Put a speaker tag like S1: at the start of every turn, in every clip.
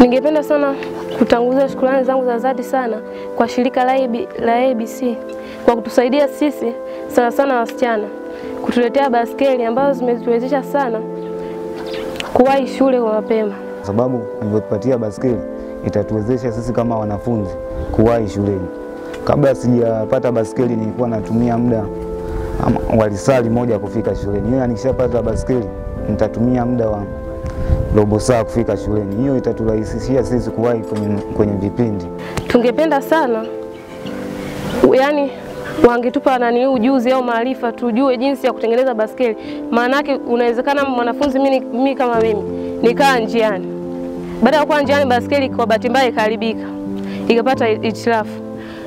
S1: Ningependa sana kutanguza shukrani zangu za dhati sana kwa shirika la AB la ABC kwa kutusaidia sisi sana sana wasichana, kutuletea baskeli ambazo zimetuwezesha sana kuwahi shule kwa mapema.
S2: kwa sababu walivyotupatia baskeli itatuwezesha sisi kama wanafunzi kuwahi shuleni. Kabla sijapata baskeli nilikuwa natumia muda wa lisali moja kufika shuleni, ila nikishapata baskeli nitatumia muda wa robo saa kufika shuleni. Hiyo itaturahisishia sisi kuwahi kwenye, kwenye vipindi.
S1: Tungependa sana yani wangetupa nani ujuzi au maarifa tujue jinsi ya kutengeneza baskeli. Maana yake unawezekana mwanafunzi mimi, mimi kama mimi nikaa njiani, baada ya kuwa njiani baskeli kwa bahati mbaya ikaharibika ikapata itilafu,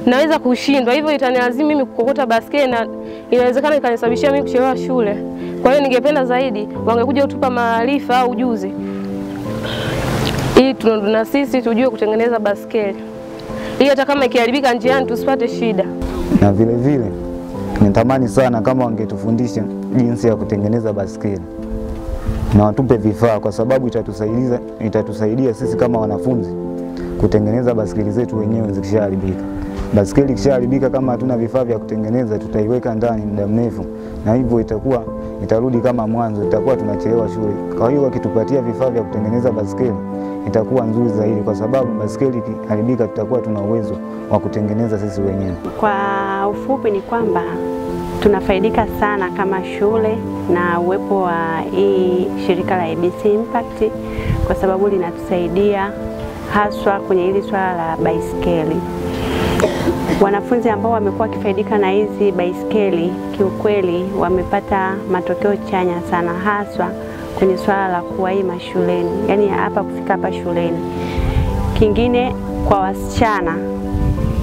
S1: naweza kushindwa, hivyo itanilazimu mimi kukokota baskeli na inawezekana ikanisababishia mimi kuchelewa shule. Kwa hiyo ningependa zaidi wangekuja kutupa maarifa au ujuzi ili na sisi tujue kutengeneza baskeli ili hata kama ikiharibika njiani tusipate shida.
S2: na vile vile nitamani sana kama wangetufundisha jinsi ya kutengeneza baskeli na watupe vifaa, kwa sababu itatusaidia, itatusaidia sisi kama wanafunzi kutengeneza baskeli zetu wenyewe zikishaharibika. Baskeli ikishaharibika, kama hatuna vifaa vya kutengeneza, tutaiweka ndani muda mrefu, na hivyo itakuwa itarudi kama mwanzo, itakuwa tunachelewa shule. Kwa hiyo wakitupatia vifaa vya kutengeneza baskeli itakuwa nzuri zaidi, kwa sababu baskeli ikiharibika, tutakuwa tuna uwezo wa kutengeneza sisi wenyewe.
S3: Kwa ufupi ni kwamba tunafaidika sana kama shule na uwepo wa hii shirika la ABC Impact kwa sababu linatusaidia haswa kwenye hili swala la baiskeli. Wanafunzi ambao wamekuwa wakifaidika na hizi baiskeli kiukweli wamepata matokeo chanya sana haswa kwenye swala la kuwahi mashuleni, yaani hapa kufika hapa shuleni. Kingine kwa wasichana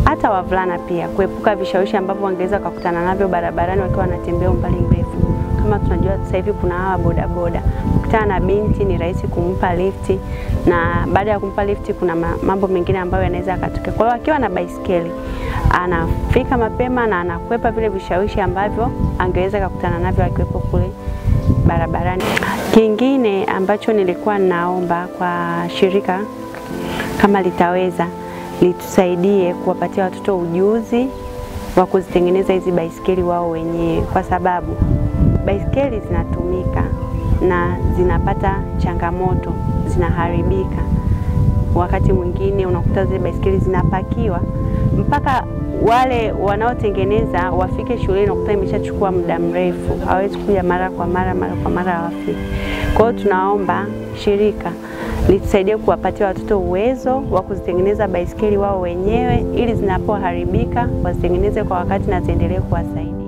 S3: hata wavulana pia kuepuka vishawishi ambavyo wangeweza wakakutana navyo barabarani wakiwa wanatembea umbali mrefu. Kama tunajua sasa hivi kuna hawa bodaboda, kukutana na binti ni rahisi kumpa lifti, na baada ya kumpa lifti kuna mambo mengine ambayo yanaweza akatokea. Kwa hiyo akiwa na baiskeli anafika mapema na anakwepa vile vishawishi ambavyo angeweza kukutana navyo akiwepo kule barabarani. Kingine ambacho nilikuwa naomba kwa shirika kama litaweza litusaidie kuwapatia watoto ujuzi wa kuzitengeneza hizi baisikeli wao wenyewe, kwa sababu baiskeli zinatumika na zinapata changamoto, zinaharibika. Wakati mwingine unakuta zile baiskeli zinapakiwa mpaka wale wanaotengeneza wafike shuleni, unakuta imeshachukua muda mrefu, hawezi kuja mara kwa mara, mara kwa mara hawafiki. Kwa hiyo tunaomba shirika litusaidie kuwapatia watoto uwezo wa kuzitengeneza baiskeli wao wenyewe, ili zinapoharibika wazitengeneze kwa wakati na ziendelee kuwasaidia.